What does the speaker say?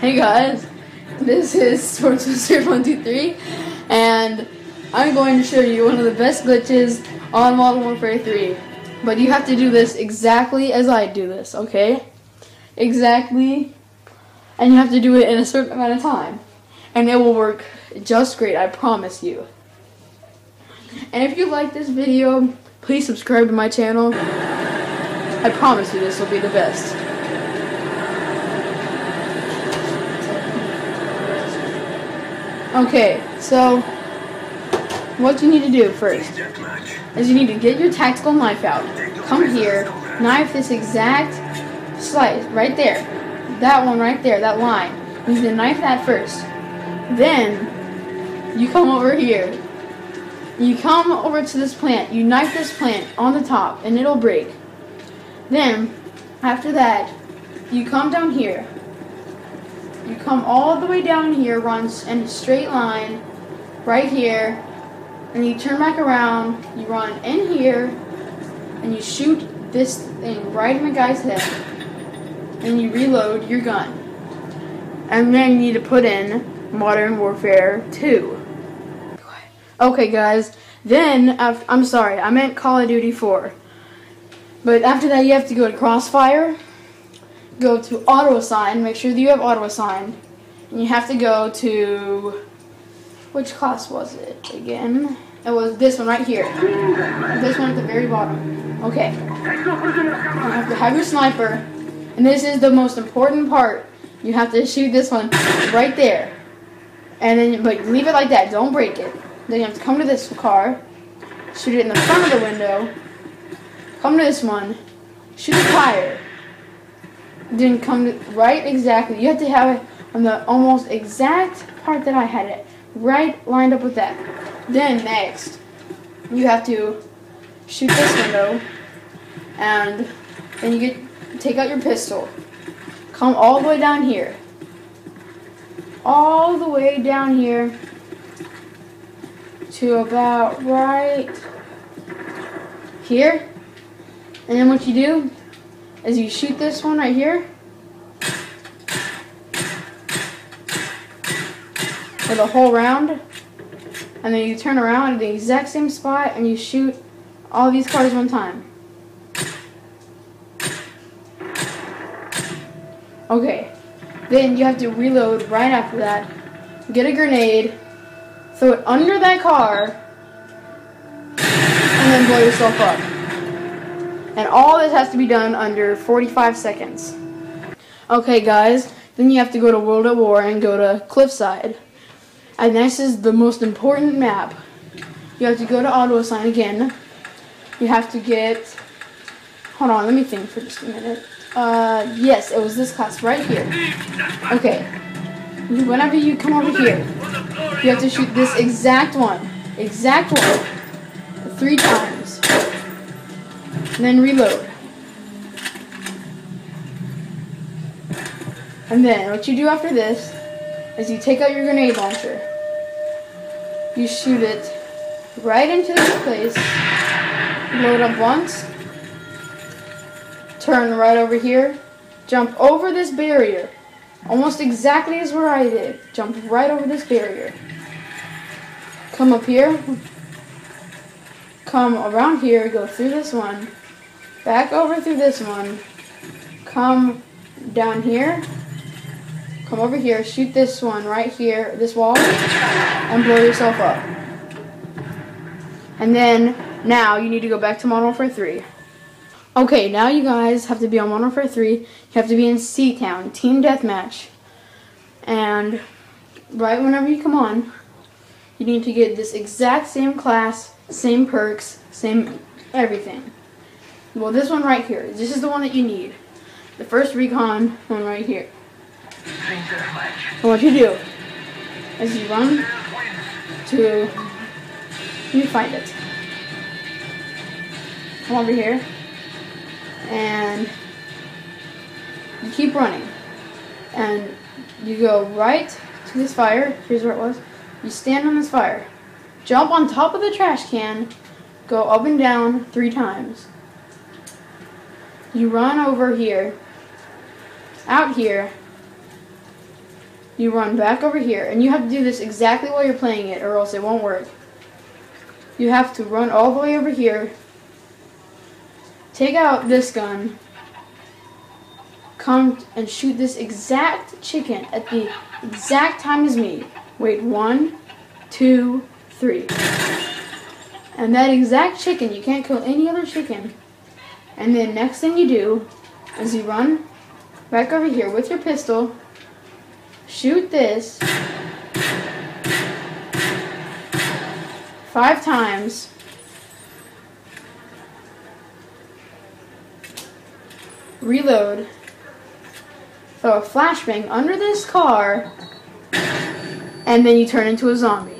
Hey guys, this is Sports Wizard 123 and I'm going to show you one of the best glitches on Modern Warfare 3. But you have to do this exactly as I do this, okay? Exactly. And you have to do it in a certain amount of time. And it will work just great, I promise you. And if you like this video, please subscribe to my channel. I promise you this will be the best. Okay, so what you need to do first is you need to get your tactical knife out. Come here, knife this exact slice right there. That one right there, that line. You need to knife that first. Then you come over here. You come over to this plant. You knife this plant on the top and it'll break. Then after that, you come down here. You come all the way down here, runs in a straight line, right here, and you turn back around, you run in here, and you shoot this thing right in the guy's head, and you reload your gun. And then you need to put in Modern Warfare 2. Okay, guys, then, I'm sorry, I meant Call of Duty 4. But after that, you have to go to Crossfire, go to auto assign, make sure that you have auto assigned. And you have to go to which class was it again? It was this one right here. This one at the very bottom. Okay. You have to have your sniper. And this is the most important part. You have to shoot this one right there. And then, but leave it like that. Don't break it. Then you have to come to this car. Shoot it in the front of the window. Come to this one. Shoot the tire didn't come right exactly. You have to have it on the almost exact part that I had it. Right lined up with that. Then next, you have to shoot this window and then you get take out your pistol. Come all the way down here. All the way down here to about right here. And then what you do is you shoot this one right here. For the whole round. And then you turn around at the exact same spot and you shoot all these cars one time. Okay, then you have to reload right after that, get a grenade, throw it under that car, and then blow yourself up. And all this has to be done under 45 seconds. Okay guys, then you have to go to World at War and go to Cliffside. And this is the most important map. You have to go to auto assign again. You have to get, hold on, let me think for just a minute. Uh, yes, it was this class right here. Okay. Whenever you come over here, you have to shoot this exact one. Exact one. Three times. And then reload. And then what you do after this is you take out your grenade launcher. You shoot it right into this place. Load up once. Turn right over here. Jump over this barrier. Almost exactly as where I did. Jump right over this barrier. Come up here. Come around here. Go through this one. Back over through this one. Come down here. Come over here. Shoot this one right here. This wall. And blow yourself up. And then, now, you need to go back to Modern Warfare 3. Okay, now you guys have to be on Modern Warfare 3. You have to be in Seatown, Team Deathmatch. And right whenever you come on, you need to get this exact same class, same perks, same everything. Well, this one right here, this is the one that you need. The first recon one right here. What you do is you run to, you find it. Come over here, and you keep running. And you go right to this fire, here's where it was. You stand on this fire, jump on top of the trash can, go up and down three times. You run over here, out here, you run back over here, and you have to do this exactly while you're playing it, or else it won't work. You have to run all the way over here, take out this gun, come and shoot this exact chicken at the exact time as me. Wait, one, two, three. And that exact chicken, you can't kill any other chicken. And then next thing you do is you run back over here with your pistol, shoot this five times. Reload. Throw a flashbang under this car, and then you turn into a zombie.